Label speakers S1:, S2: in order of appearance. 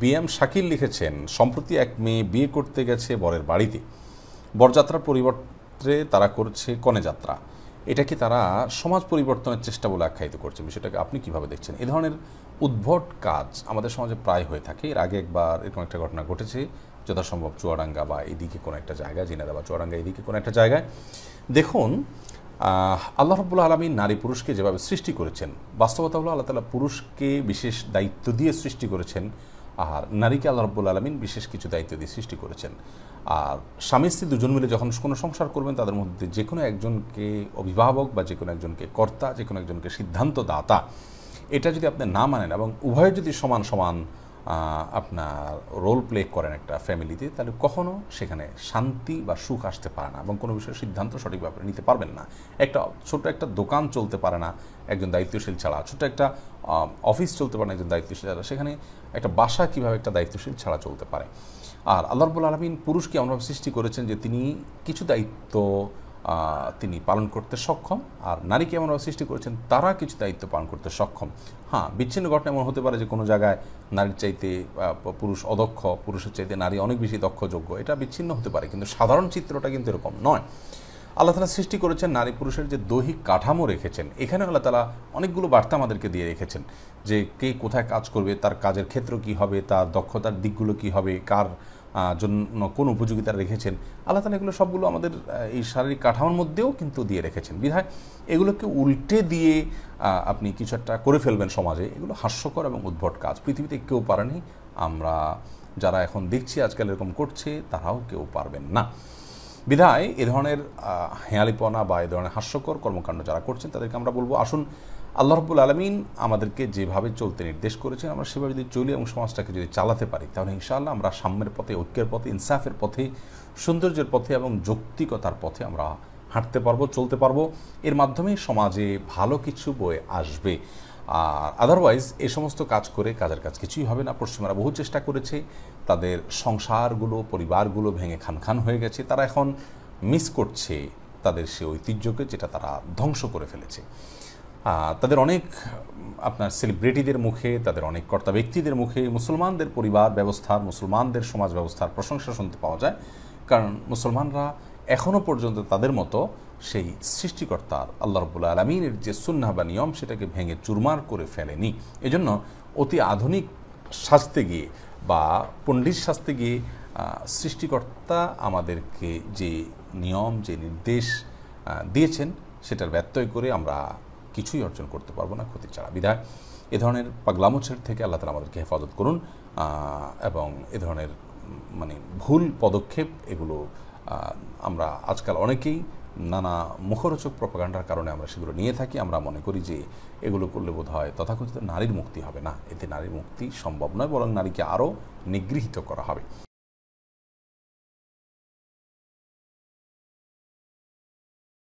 S1: BM Shakil লিখেছেন, সম্প্রতি এক মেয়ে বিয়ে করতে গেছে বরের বাড়িতে। বরযাত্রার পরিবর্তে তারা করছে কনে যাত্রা। এটা কি তারা সমাজ পরিবর্তনের চেষ্টা বলে আখ্যায়িত করছে? বিষয়টাকে আপনি কীভাবে দেখছেন? এ ধরনের উদ্ভট কাজ আমাদের সমাজে প্রায় হয়ে থাকে। এর আগে একবার এরকম একটা ঘটনা ঘটেছে, যথাসম্ভব চুয়াডাঙ্গা বা এদিকে কোনো একটা জায়গায়, জিনাদা বা চুয়াডাঙ্গা এদিকে কোনো একটা জায়গায়। দেখুন আল্লাহ রব্বুল আলমী নারী পুরুষকে যেভাবে সৃষ্টি করেছেন, বাস্তবতা হলো আল্লাহ তালা পুরুষকে বিশেষ দায়িত্ব দিয়ে সৃষ্টি করেছেন। আর নারীকে আল্লাহ রব্বুল আলমিন বিশেষ কিছু দায়িত্ব দিয়ে সৃষ্টি করেছেন। আর স্বামী স্ত্রী দুজন মিলে যখন কোনো সংসার করবেন, তাদের মধ্যে যে কোনো একজনকে অভিভাবক বা যে কোনো একজনকে কর্তা যে কোনো একজনকে সিদ্ধান্ত দাতা এটা যদি আপনি না মানেন এবং উভয় যদি সমান সমান আপনার রোল প্লে করেন একটা ফ্যামিলিতে তাহলে কখনো সেখানে শান্তি বা সুখ আসতে পারে না এবং কোনো বিষয়ে সিদ্ধান্ত সঠিকভাবে নিতে পারবেন না। একটা ছোট একটা দোকান চলতে পারে না, একজন দায়িত্বশীল ছাড়া। ছোট একটা অফিস চলতে পারে না একজন দায়িত্বশীল ছাড়া। সেখানে একটা বাসা কীভাবে একটা দায়িত্বশীল ছাড়া চলতে পারে? আর আল্লাহ রবুল আলমিন পুরুষকে এমনভাবে সৃষ্টি করেছেন যে তিনি কিছু দায়িত্ব তিনি পালন করতে সক্ষম, আর নারীকে এমনভাবে সৃষ্টি করেছেন, তারা কিছু দায়িত্ব পালন করতে সক্ষম। হ্যাঁ বিচ্ছিন্ন ঘটনা এমন হতে পারে যে কোনো জায়গায় নারীর চাইতে পুরুষ অদক্ষ, পুরুষের চাইতে নারী অনেক বেশি দক্ষযোগ্য। এটা বিচ্ছিন্ন হতে পারে, কিন্তু সাধারণ চিত্রটা কিন্তু এরকম নয়। আল্লাহ তালা সৃষ্টি করেছেন নারী পুরুষের যে দৈহিক কাঠামো রেখেছেন এখানে আল্লাহ তালা অনেকগুলো বার্তা আমাদেরকে দিয়ে রেখেছেন যে কে কোথায় কাজ করবে, তার কাজের ক্ষেত্র কি হবে, তার দক্ষতার দিকগুলো কি হবে, কার জন্য কোন উপযোগিতা রেখেছেন? আল্লাহ তালা এগুলো সবগুলো আমাদের এই শারীরিক কাঠামোর মধ্যেও কিন্তু দিয়ে রেখেছেন। বিধায় এগুলোকে উল্টে দিয়ে আপনি কিছু একটা করে ফেলবেন সমাজে। এগুলো হাস্যকর এবং উদ্ভট কাজ। পৃথিবীতে কেউ পারেনি। আমরা যারা এখন দেখছি, আজকাল এরকম করছে, তারাও কেউ পারবেন না। বিধায় এ ধরনের হেয়ালিপনা বা এ ধরনের হাস্যকর কর্মকাণ্ড যারা করছেন, তাদেরকে আমরা বলব, আসুন আল্লাহ রব্বুল আলমিন আমাদেরকে যেভাবে চলতে নির্দেশ করেছেন, আমরা সেভাবে যদি চলি এবং সমাজটাকে যদি চালাতে পারি, তাহলে ইনশাআল্লাহ আমরা সাম্যের পথে, ঐক্যের পথে, ইনসাফের পথে, সৌন্দর্যের পথে এবং যৌক্তিকতার পথে আমরা হাঁটতে পারব, চলতে পারব। এর মাধ্যমে সমাজে ভালো কিছু বয়ে আসবে। আর আদারওয়াইজ এই সমস্ত কাজ করে কাজের কাজ কিছুই হবে না। পশ্চিমারা বহু চেষ্টা করেছে, তাদের সংসারগুলো, পরিবারগুলো ভেঙে খান খান হয়ে গেছে। তারা এখন মিস করছে তাদের সে ঐতিহ্যকে যেটা তারা ধ্বংস করে ফেলেছে। তাদের অনেক, আপনার সেলিব্রিটিদের মুখে, তাদের অনেক কর্তা ব্যক্তিদের মুখে, মুসলমানদের পরিবার ব্যবস্থার, মুসলমানদের সমাজ ব্যবস্থার প্রশংসা শুনতে পাওয়া যায়। কারণ মুসলমানরা এখনও পর্যন্ত তাদের মতো সেই সৃষ্টিকর্তার আল্লাহ রবুল্লা আলমিনের যে সুন্না বা নিয়ম সেটাকে ভেঙে চুরমার করে ফেলেনি। এজন্য অতি আধুনিক শাস্তে গিয়ে বা পণ্ডিত শাস্তে গিয়ে সৃষ্টিকর্তা আমাদেরকে যে নিয়ম, যে নির্দেশ দিয়েছেন সেটার ব্যত্যয় করে আমরা কিছুই অর্জন করতে পারব না ক্ষতি ছাড়া বিধায়। এ ধরনের পাগলামোছের থেকে আল্লাহ তালা আমাদেরকে হেফাজত করুন এবং এ ধরনের মানে ভুল পদক্ষেপ এগুলো আমরা আজকাল অনেকেই নানা মুখরোচক প্রপাগান্ডার কারণে আমরা সেগুলো নিয়ে থাকি। আমরা মনে করি যে এগুলো করলে বোধ হয় তথাকথিত নারীর মুক্তি হবে না। এতে নারীর মুক্তি সম্ভব নয়, বরং নারীকে আরও নিগৃহীত করা হবে।